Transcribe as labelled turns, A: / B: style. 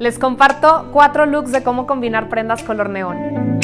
A: Les comparto cuatro looks de cómo combinar prendas color neón.